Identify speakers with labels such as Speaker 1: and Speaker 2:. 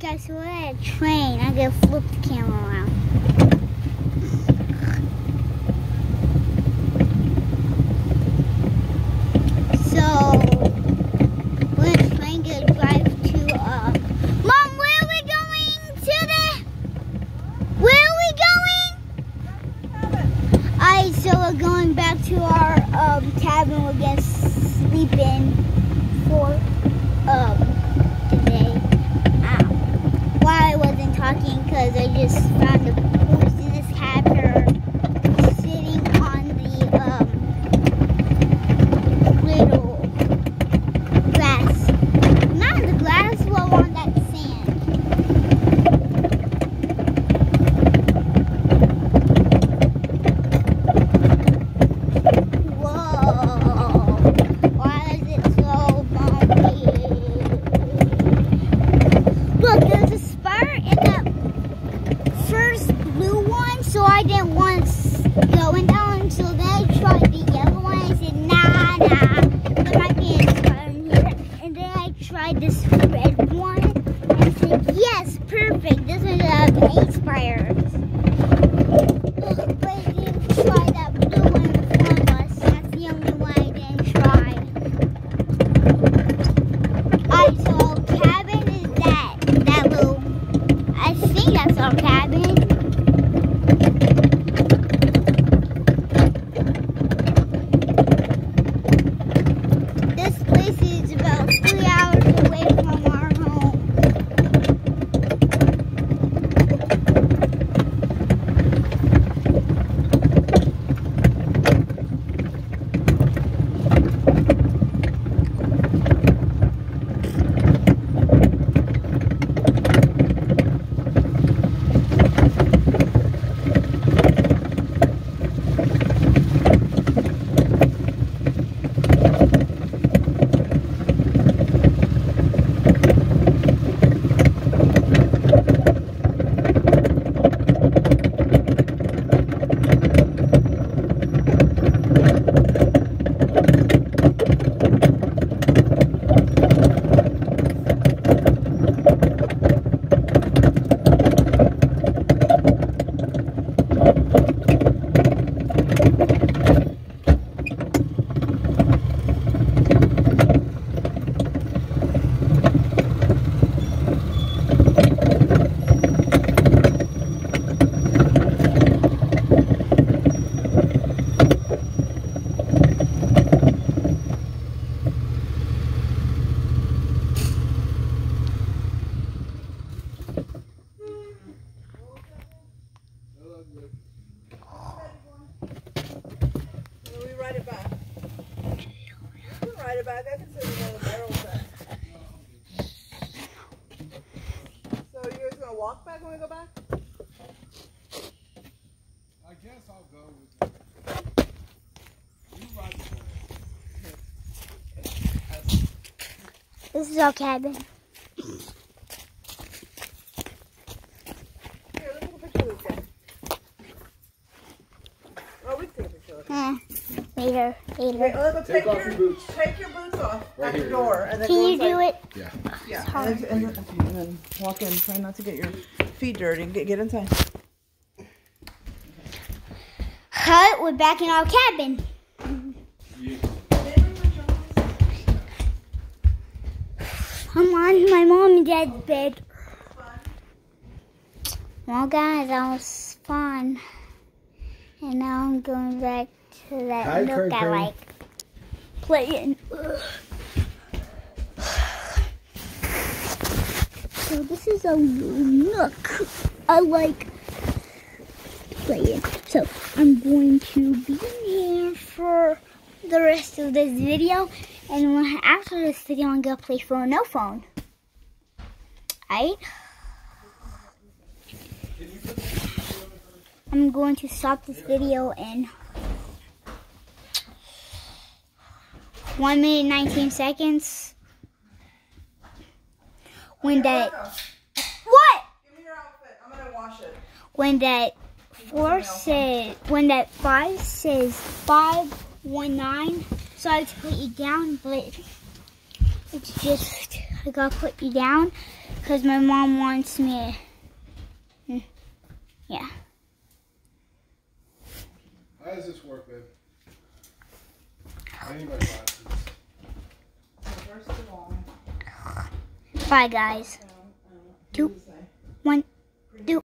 Speaker 1: Guys, we're at a train. I gotta flip the camera around. So, we're train gonna drive to, uh, Mom, where are we going to the, where are we going? Alright, so we're going back to our, um, cabin. We're gonna sleep in for, because I just found a poisonous capture sitting on the um, little grass. Not the grass, well on that sand. Whoa! Why is it so bumpy? Look, there's a spire in the first blue one, so I didn't want s- going down. So then I tried the yellow one. I said, nah, nah, there might be a spire in here. And then I tried this red one. And I said, yes, perfect. This one has eight spires. Ugh, but I didn't try that blue one in the front of us. That's the only one I didn't try. Alright, so cabin is that that little I think that's our cabin. This place is about three hours away from our home.
Speaker 2: Will we ride it back? We can ride it back. I can sit in the barrel back. So you guys gonna walk back when we go back?
Speaker 3: I guess I'll go with you. You ride the
Speaker 1: This is our cabin.
Speaker 2: Here, let's take a picture of this guy. Oh, we can take a picture of it.
Speaker 1: Eh, later,
Speaker 2: Okay,
Speaker 1: later.
Speaker 2: Olivia,
Speaker 3: Take
Speaker 2: take,
Speaker 3: off
Speaker 2: your,
Speaker 3: your boots.
Speaker 2: take your boots off
Speaker 3: Right
Speaker 2: at the
Speaker 3: here.
Speaker 2: door, and then
Speaker 1: Can you do it?
Speaker 3: Yeah.
Speaker 2: Yeah, and then, and, then, and then walk in. Try not to get your feet dirty. Get get inside.
Speaker 1: Cut, we're back in our cabin. I'm on my mom and dad's bed. Well, guys, that was fun. And now I'm going back to that
Speaker 3: Hi, Kurt
Speaker 1: I like playing. So this is a nook I like playing. So I'm going to be here for the rest of this video. And after this video, I'm going to play phone no phone. Alright? I'm going to stop this video in 1 minute 19 seconds. When that. What?
Speaker 2: Give me your outfit. I'm gonna wash it.
Speaker 1: when that four says when that five says five one nine so I have to put you down but it's just I gotta put you down because my mom wants me. to- Yeah.
Speaker 3: How does this work, babe? I need my glasses.
Speaker 2: So first of all,
Speaker 1: Bye, guys. Two. One.